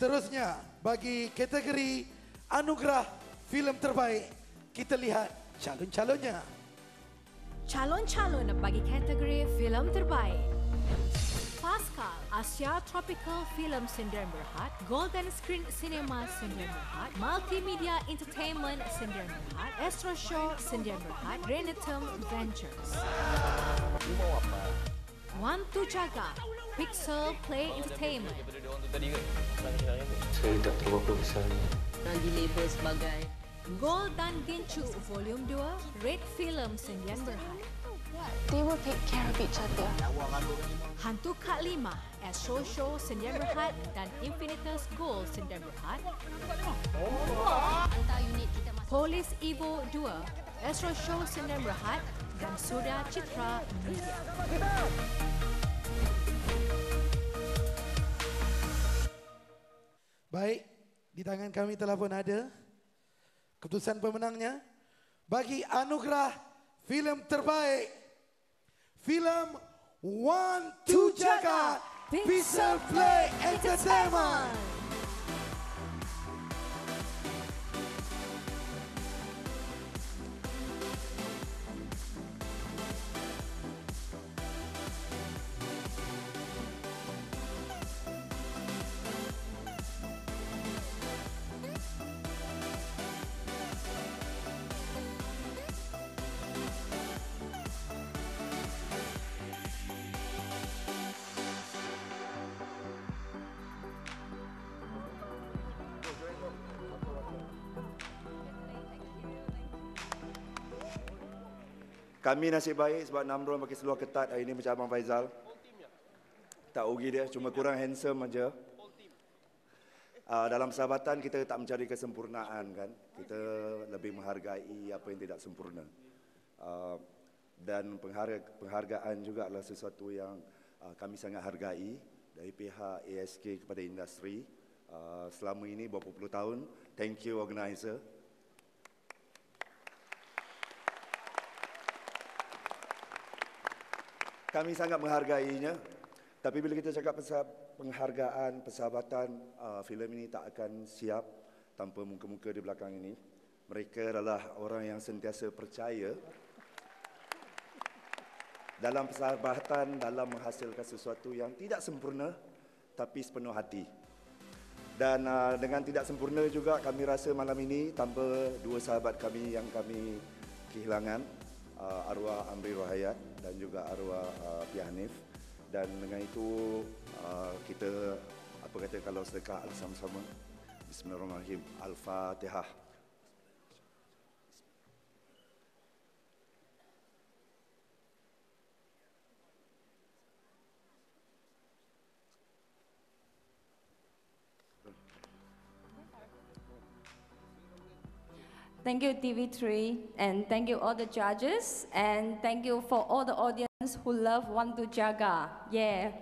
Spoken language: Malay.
Seterusnya, bagi kategori anugerah filem terbaik, kita lihat calon-calonnya. Calon-calon bagi kategori filem terbaik. Pascal Asia Tropical Film Sdn Bhd, Golden Screen Cinema Sdn Bhd, Multimedia Entertainment Sdn Bhd, Astro Show Sdn Bhd, Renatum Ventures. One to Jaga, Pixel Play Entertainment. Saya tak tahu apa besarnya. Yang di label sebagai Gold dan Gencu Volume 2, Red Film Sdn Bhd. They will take care of each other. Hantu Kak Lima, Astro Show Sdn Bhd dan Infinitus Gold kita masuk. Polis Evo 2, Astro Show Sdn Bhd dan Surya Citra Media. Baik, di tangan kami telah pun ada keputusan pemenangnya bagi anugerah filem terbaik. Filem One to Jaga Pixel Play Entertainment. Kami nasib baik sebab Namron pakai seluar ketat hari ini macam Abang Faizal. Tak rugi dia, cuma kurang handsome aja. Uh, dalam persahabatan kita tak mencari kesempurnaan kan. Kita lebih menghargai apa yang tidak sempurna. Uh, dan pengharga, penghargaan juga adalah sesuatu yang uh, kami sangat hargai dari pihak ASK kepada industri. Uh, selama ini berapa puluh tahun. Thank you organizer. Kami sangat menghargainya. Tapi bila kita cakap pasal penghargaan, persahabatan, uh, filem ini tak akan siap tanpa muka-muka di belakang ini. Mereka adalah orang yang sentiasa percaya dalam persahabatan, dalam menghasilkan sesuatu yang tidak sempurna tapi sepenuh hati. Dan uh, dengan tidak sempurna juga kami rasa malam ini tanpa dua sahabat kami yang kami kehilangan, uh, arwah Amri Rohayat dan juga arwah uh, Pia Hanif. Dan dengan itu uh, kita apa kata kalau sedekah sama-sama. Bismillahirrahmanirrahim. Al-Fatihah. Thank you, TV3, and thank you all the judges, and thank you for all the audience who love Want to Jaga. Yeah.